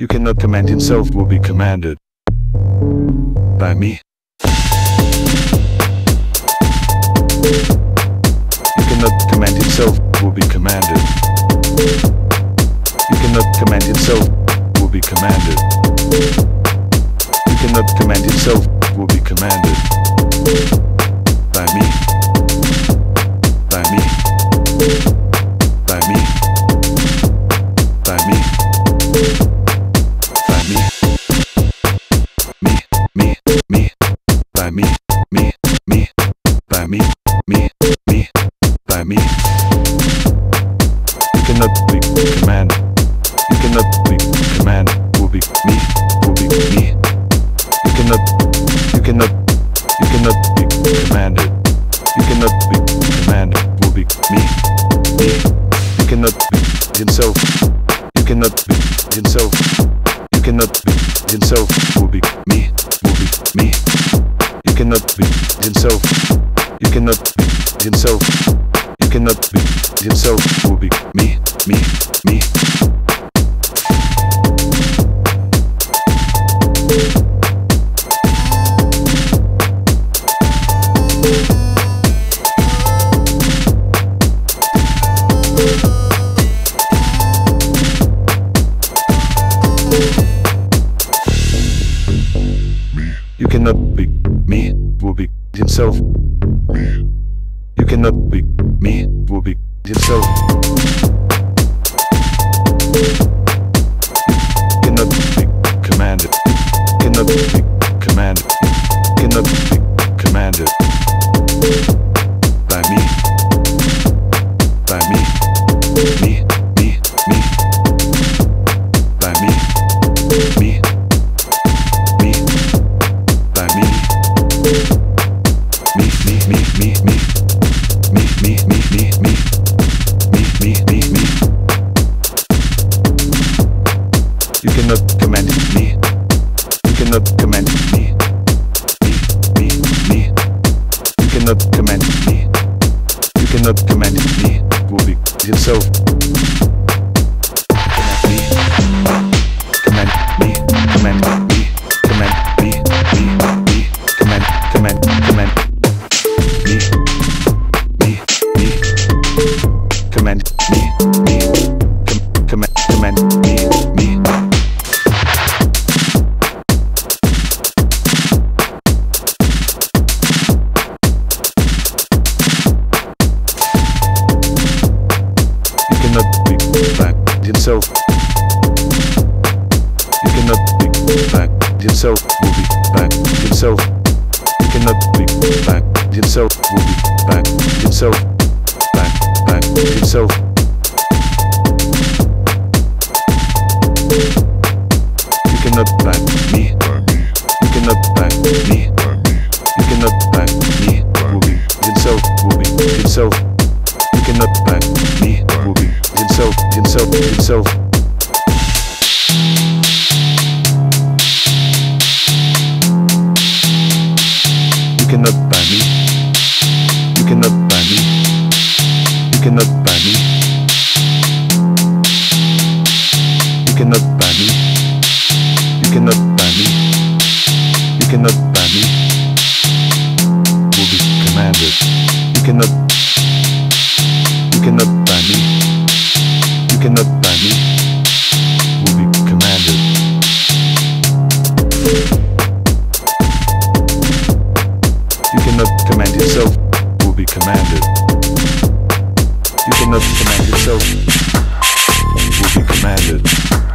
You cannot command himself will be commanded by me. You cannot command himself will be commanded. You cannot command himself will be commanded. You cannot command himself will be commanded cannot be command. You cannot be command. Will be me. Will be me. You cannot. You cannot. You cannot be commanded. You cannot be commanded. Will be me. Me. You cannot be himself. You cannot be himself. You cannot be himself. Will be me. Will be me. You cannot be himself. You cannot be himself. You cannot be himself. Will be. Me. You cannot be me. Will be himself. You cannot be me. Will be himself. Cannot command me. You cannot command me. Me. Me. Me. You cannot command me. You cannot command me. Will be yourself. yourself. You cannot pick back yourself, movie back yourself. You cannot pick back yourself, movie back yourself. Back, back yourself. You cannot back himself. Himself. You cannot buy me. You cannot buy me. You cannot buy me. You cannot buy me. You cannot buy me. You cannot buy me. Will be commanded. You cannot. You cannot cannot command yourself. Will be commanded. You cannot command yourself. You will be commanded.